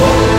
Oh.